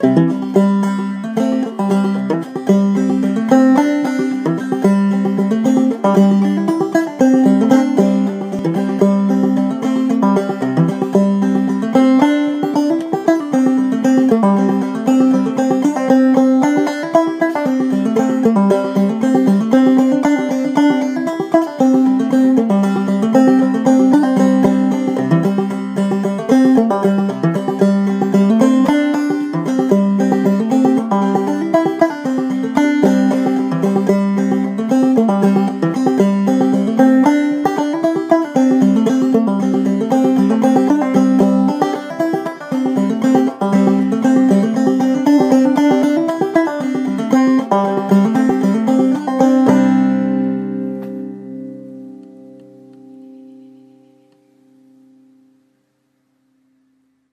Música